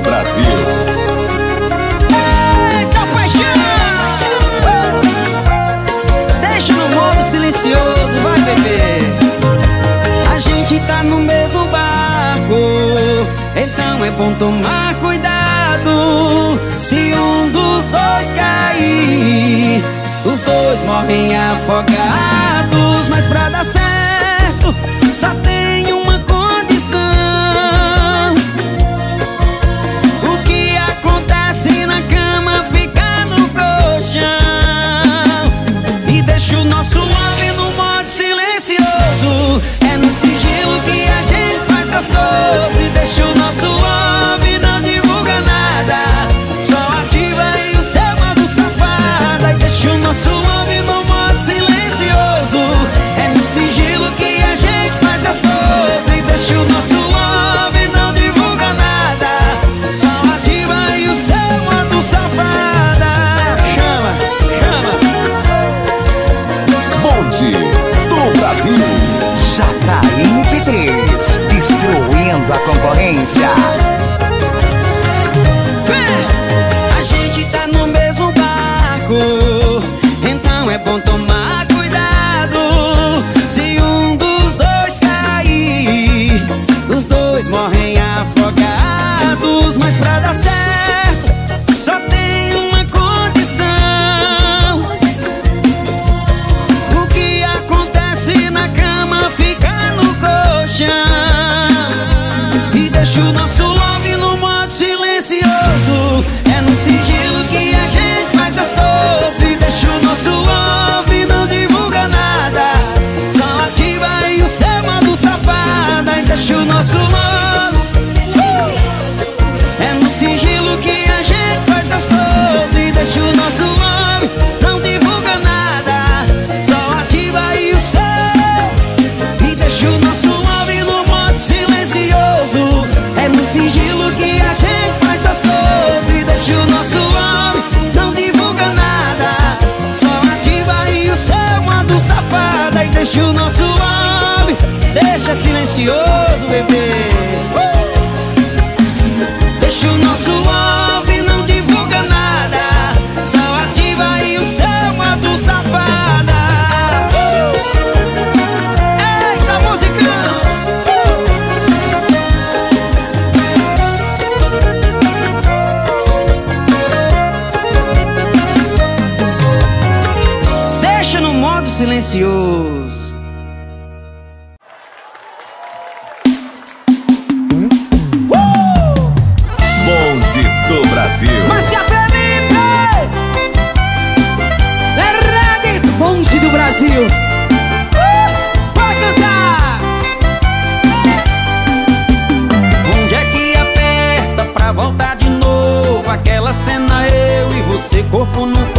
Brasil. Eita, paixão! Deixa no modo silencioso, vai beber. A gente tá no mesmo barco, então é bom tomar cuidado. Se um dos dois cair, os dois morrem afogados. Mas pra vão tomar. Deixa o nosso homem, deixa silencioso, bebê. Deixa o nosso homem, não divulga nada. Só ativa e o seu modo safada. Eita, musicão! Deixa no modo silencioso. corpo no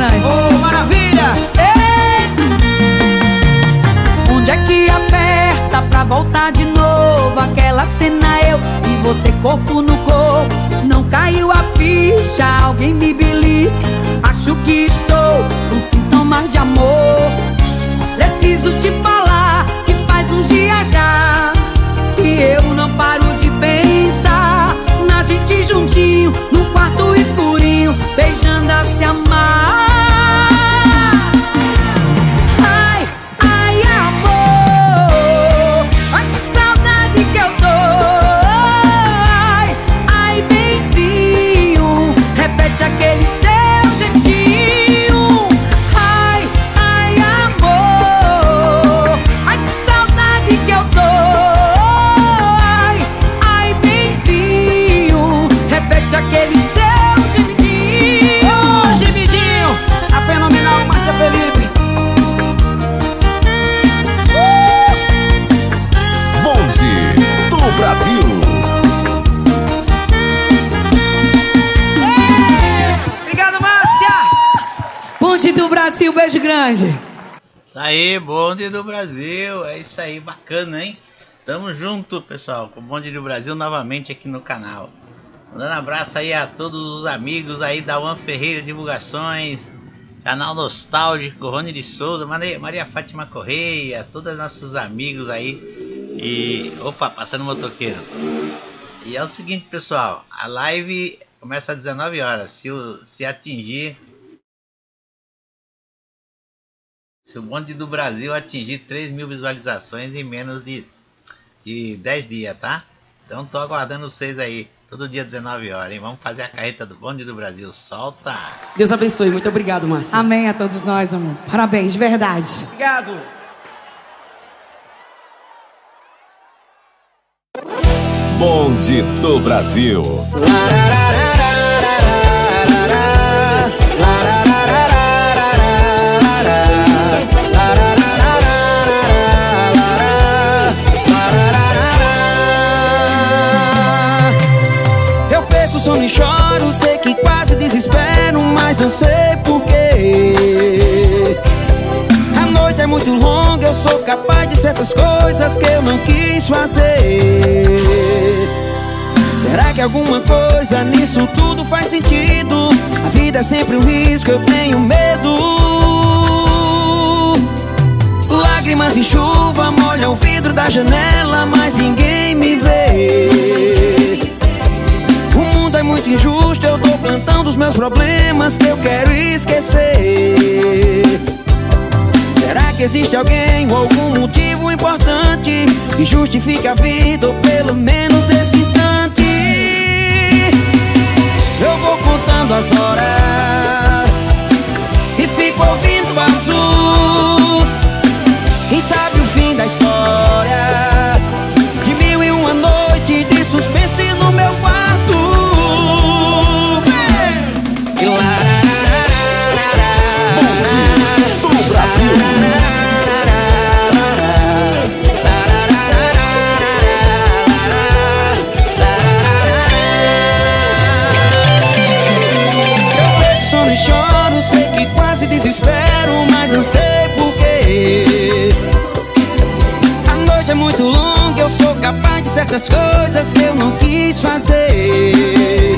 Ô, oh, maravilha! Ei! Onde é que aperta pra voltar de novo? Aquela cena eu e você corpo no corpo. Não caiu a ficha, alguém me belisca. Acho que estou com sintomas de amor. Preciso te falar que faz um dia já que eu grande. Isso aí, bonde do Brasil. É isso aí, bacana, hein? Tamo junto, pessoal, com o bonde do Brasil novamente aqui no canal. Mandando abraço aí a todos os amigos aí da Juan Ferreira Divulgações, canal Nostálgico, Rony de Souza, Maria, Maria Fátima Correia, todos nossos amigos aí. E. Opa, passando motoqueiro. E é o seguinte, pessoal, a live começa às 19 horas. Se, se atingir. Se o bonde do Brasil atingir 3 mil visualizações em menos de, de 10 dias, tá? Então tô aguardando vocês aí. Todo dia 19 horas, hein? Vamos fazer a carreta do bonde do Brasil. Solta! Deus abençoe. Muito obrigado, Márcio. Amém a todos nós, amor. Parabéns, de verdade. Obrigado. Bonde do Brasil. Não sei porquê. A noite é muito longa, eu sou capaz de certas coisas que eu não quis fazer. Será que alguma coisa nisso tudo faz sentido? A vida é sempre um risco, eu tenho medo. Lágrimas e chuva molham o vidro da janela, mas ninguém me vê. O mundo é muito injusto, plantando os meus problemas que eu quero esquecer. Será que existe alguém ou algum motivo importante que justifique a vida, ou pelo menos desse instante? Eu vou contando as horas desespero, mas não sei porquê. A noite é muito longa, eu sou capaz de certas coisas que eu não quis fazer.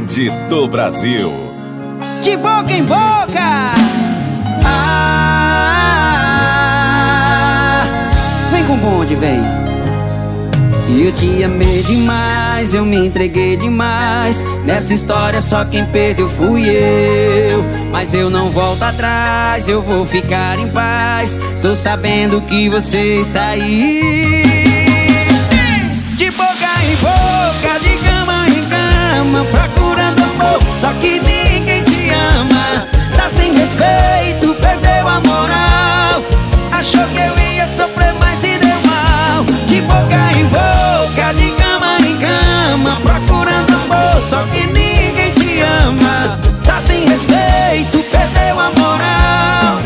Bonde do Brasil. de boca em boca. Ah, vem com o bonde, vem. Eu te amei demais, eu me entreguei demais. Nessa história só quem perdeu fui eu. Mas eu não volto atrás, eu vou ficar em paz. Estou sabendo que você está aí. De boca em boca, de cama em cama, amor, só que ninguém te ama. Tá sem respeito, perdeu a moral. Achou que eu ia sofrer, mas se deu mal. De boca em boca, de cama em cama, procurando amor, só que ninguém te ama. Tá sem respeito, perdeu a moral.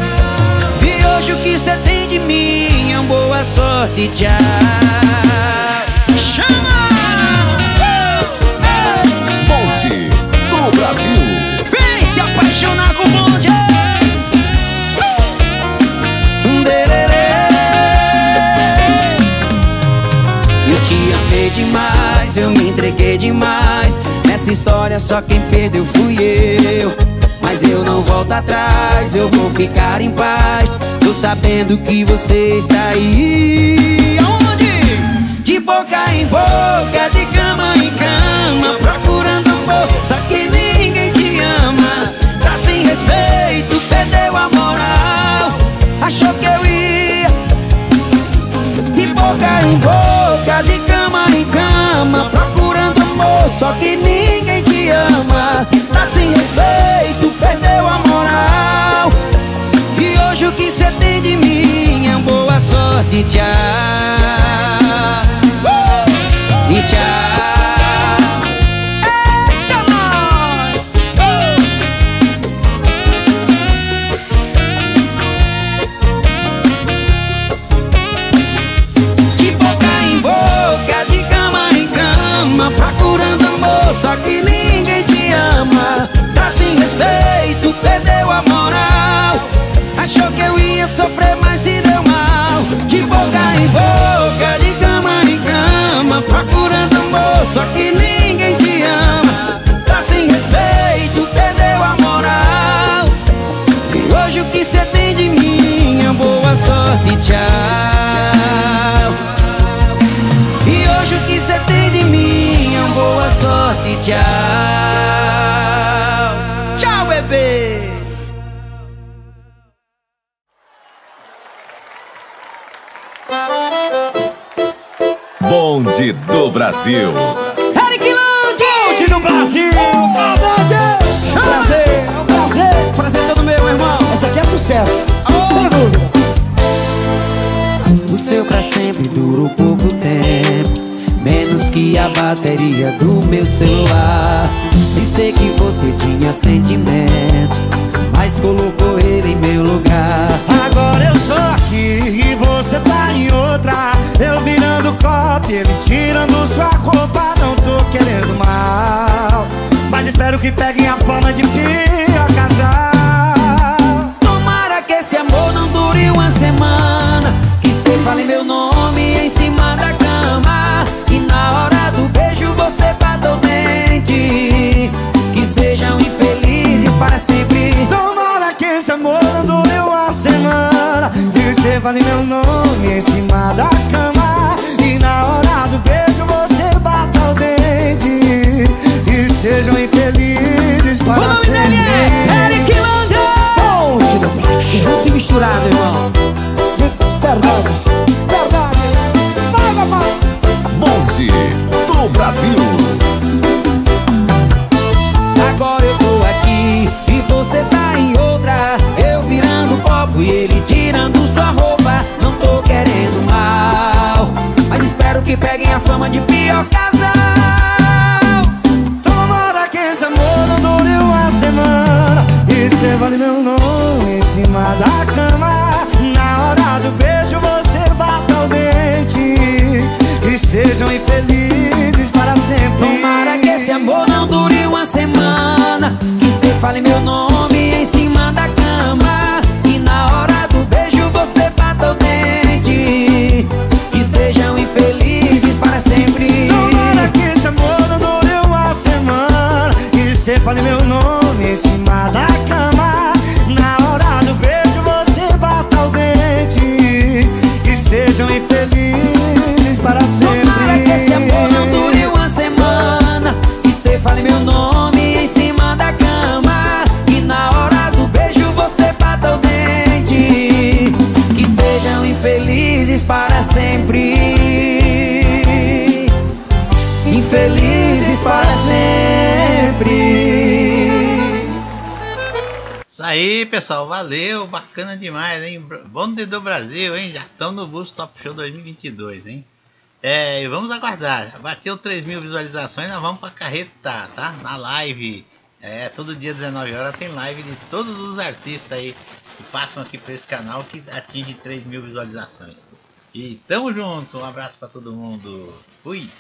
E hoje o que cê tem de mim é uma boa sorte, tchau. Eu te amei demais, eu me entreguei demais. Nessa história só quem perdeu fui eu. Mas eu não volto atrás, eu vou ficar em paz. Tô sabendo que você está aí. Aonde? De boca em boca, de cama em cama, procurando amor. Só que ninguém te ama. Tá sem respeito, perdeu a moral. Achou que eu ia de boca em boca, de cama em cama, procurando amor. Só que ninguém te ama. Tá sem respeito, perdeu a moral. E hoje o que cê tem de mim é boa sorte, tchau. E tchau. Só que ninguém te ama. Tá sem respeito, perdeu a moral. Achou que eu ia sofrer, mas se deu mal. De boca em boca, de cama em cama, procurando amor, só que ninguém te ama. Tá sem respeito, perdeu a moral. E hoje o que cê tem de mim Brasil. Eric Lund! Do Brasil! É um prazer, é um prazer! Prazer todo meu, irmão. Essa aqui é sucesso, sem dúvida. O seu pra sempre durou pouco tempo Menos que a bateria do meu celular Pensei que você tinha sentimento Mas colocou ele em meu lugar Agora eu sou aqui e você tá em outra. Eu virando copo e ele tirando sua roupa. Não tô querendo mal, mas espero que peguem a fama de pior casal. Fale meu nome em cima da cama E na hora do beijo você bata o dente. E sejam infelizes para sempre você fale meu nome em cima da cama. Na hora do beijo você bata o dente. E sejam infelizes para sempre. Tomara que esse amor não dure uma semana. Que cê fale meu nome em cima da cama. E na hora do beijo você bata o dente. Que sejam infelizes para sempre. Infelizes para sempre Isso aí, pessoal. Valeu. Bacana demais, hein? Bonde do Brasil, hein? Já estão no Bus Top Show 2022, hein? É, e vamos aguardar. Bateu 3 mil visualizações, nós vamos pra carreta, tá? Na live. É, todo dia 19 horas tem live de todos os artistas aí que passam aqui por esse canal que atinge 3 mil visualizações. E tamo junto. Um abraço pra todo mundo. Fui.